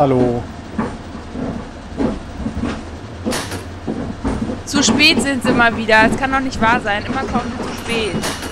Hallo. Zu spät sind sie mal wieder. Es kann doch nicht wahr sein. Immer kommen sie zu spät.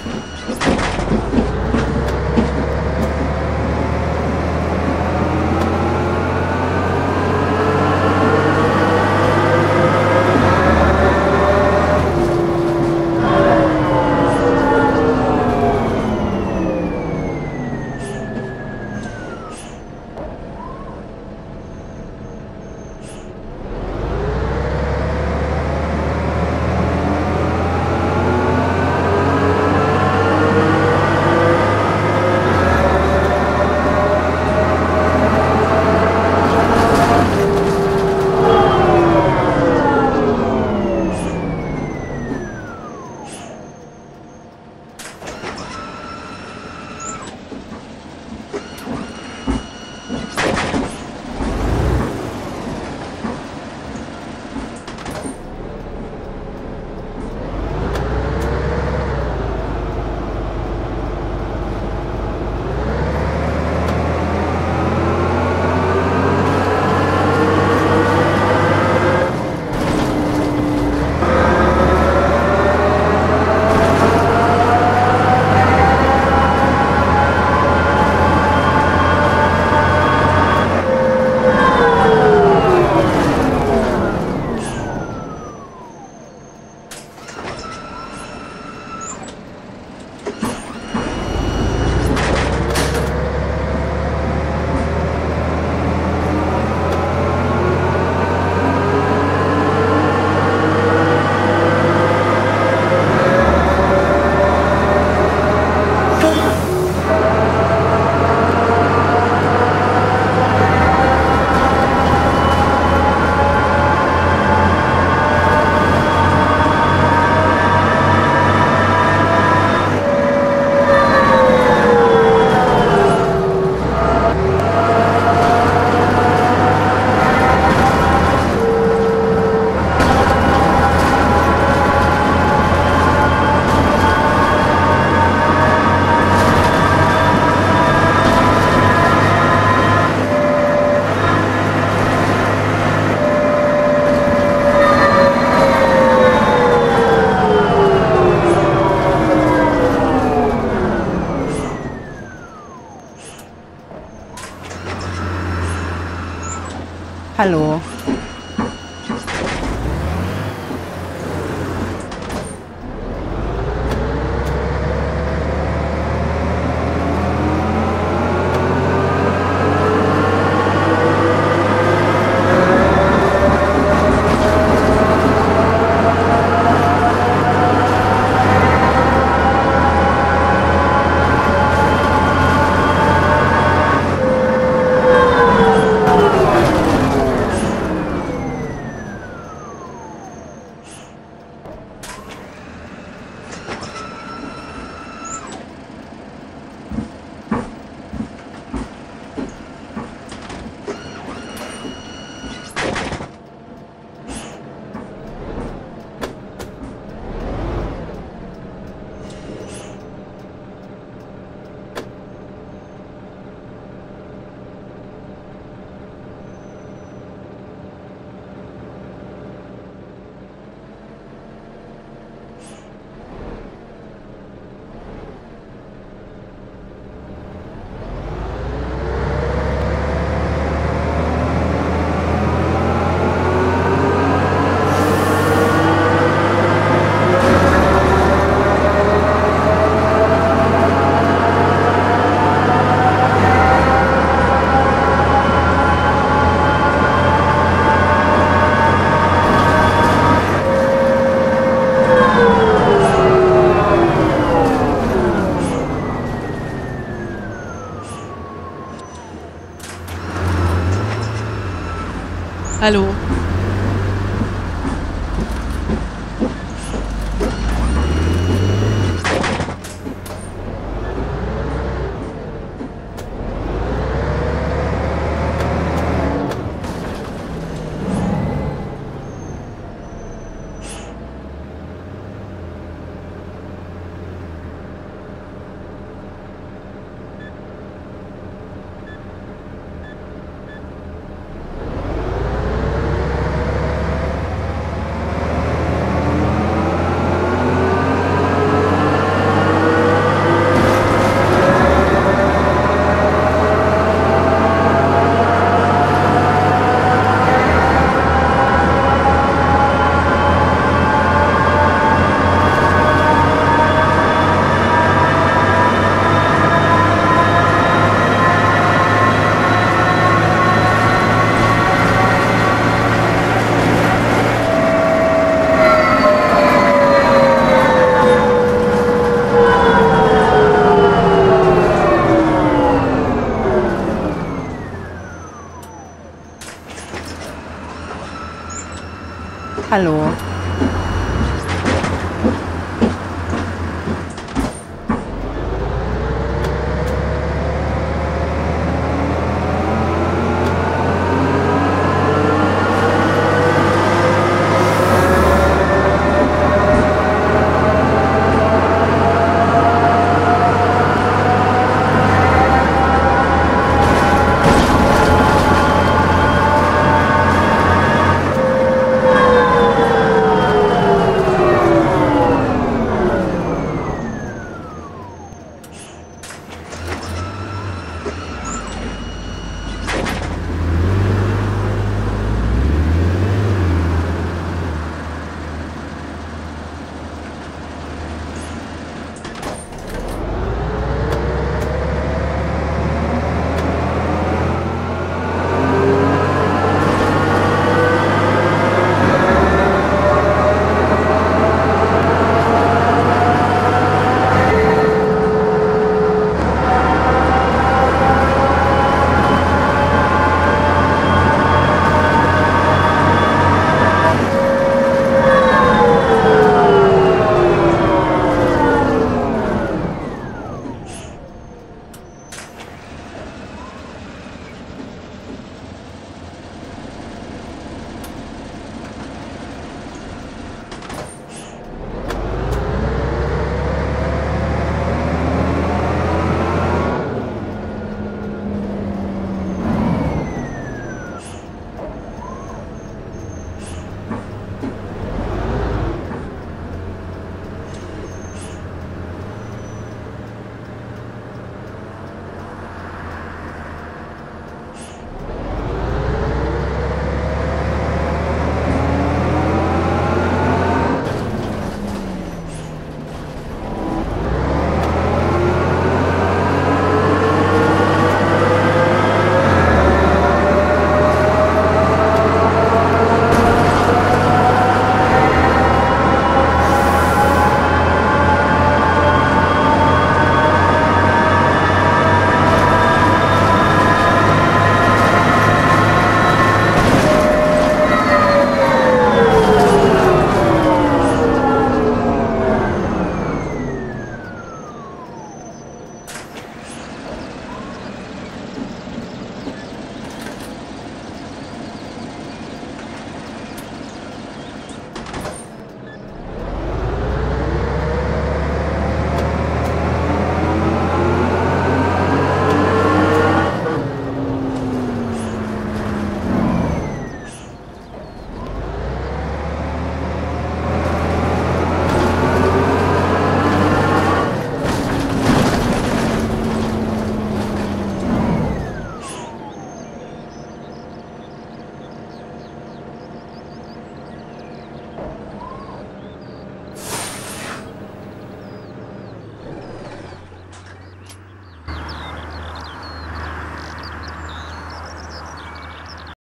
Hallo.